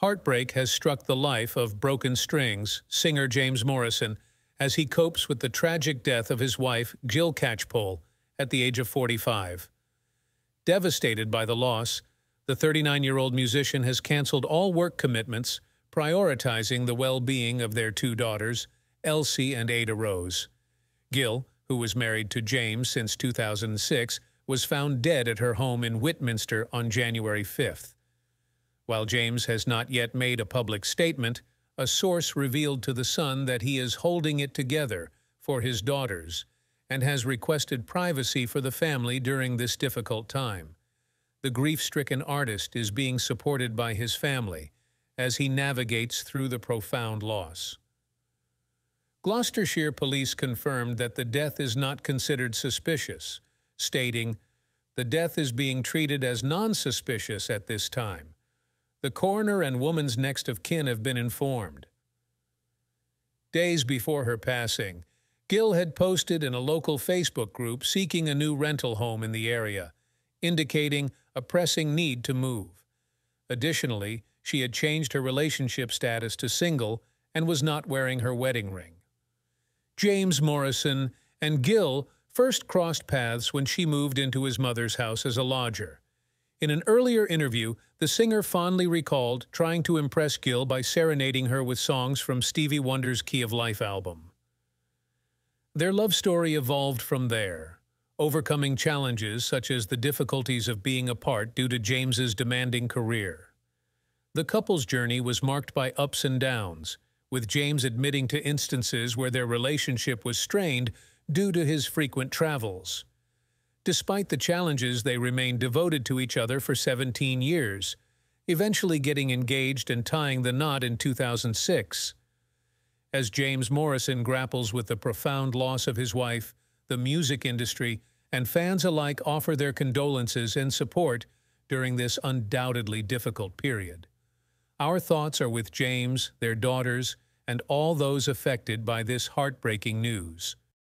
Heartbreak has struck the life of Broken Strings singer James Morrison as he copes with the tragic death of his wife, Gill Catchpole, at the age of 45. Devastated by the loss, the 39-year-old musician has canceled all work commitments, prioritizing the well-being of their two daughters, Elsie and Ada Rose. Gill, who was married to James since 2006, was found dead at her home in Whitminster on January 5th. While James has not yet made a public statement, a source revealed to The Sun that he is holding it together for his daughters and has requested privacy for the family during this difficult time. The grief-stricken artist is being supported by his family as he navigates through the profound loss. Gloucestershire police confirmed that the death is not considered suspicious, stating, the death is being treated as non-suspicious at this time. The coroner and woman's next of kin have been informed. Days before her passing, Gill had posted in a local Facebook group seeking a new rental home in the area, indicating a pressing need to move. Additionally, she had changed her relationship status to single and was not wearing her wedding ring. James Morrison and Gill first crossed paths when she moved into his mother's house as a lodger. In an earlier interview, the singer fondly recalled trying to impress Gill by serenading her with songs from Stevie Wonder's Key of Life album. Their love story evolved from there, overcoming challenges such as the difficulties of being apart due to James's demanding career. The couple's journey was marked by ups and downs, with James admitting to instances where their relationship was strained due to his frequent travels. Despite the challenges, they remained devoted to each other for 17 years, eventually getting engaged and tying the knot in 2006. As James Morrison grapples with the profound loss of his wife, the music industry, and fans alike offer their condolences and support during this undoubtedly difficult period. Our thoughts are with James, their daughters, and all those affected by this heartbreaking news.